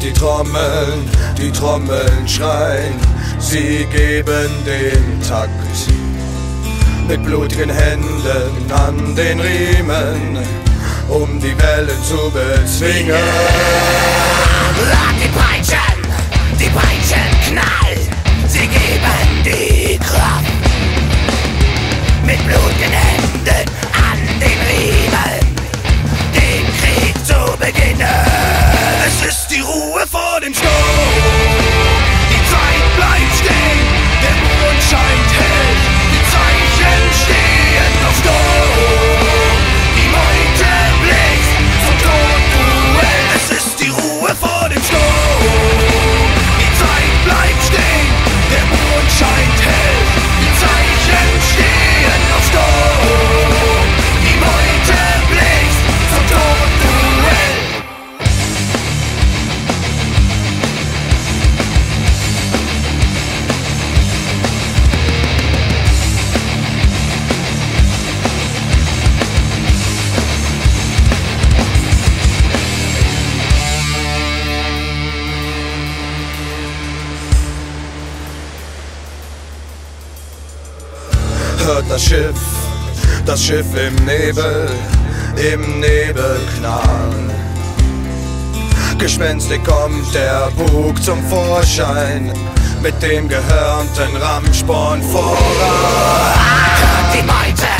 die Trommeln, die Trommeln schreien, sie geben den Takt. Mit blutigen Händen an den Riemen, um die Wellen zu bezwingen. Die Peitschen, die Peitschen knall, sie geben die Kraft. Mit blutigen Händen an den Riemen, den Krieg zu beginnen. Es ist die Ruhe vor Schiff, das Schiff im Nebel, im Nebel knarren. Gespenstig kommt der Bug zum Vorschein, mit dem gehörnten Rammsporn voran. Hört die Meute,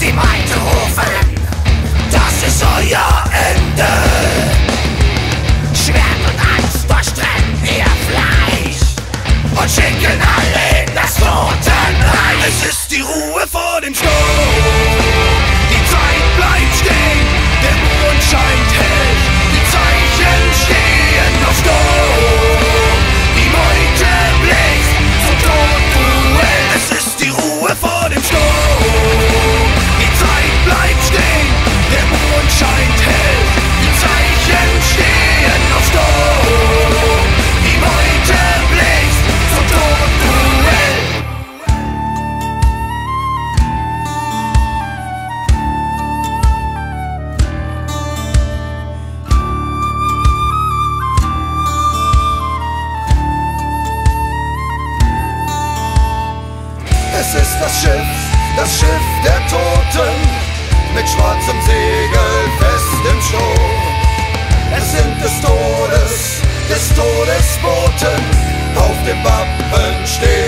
die Meute rufen, das ist euer Ende. Schwert und Angst durchtrennen ihr Fleisch und schicken alle Es ist die Ruhe vor dem Sturm. Die Zeit bleibt stehen, der Mond scheint hell. Die Zeichen stehen auf Sturm. Die Meute Ruhe vor dem Sturm. Das Schiff der Toten, mit schwarzem Segel fest im Stroh. Es sind des Todes, des Todes Boten, auf dem Wappen steht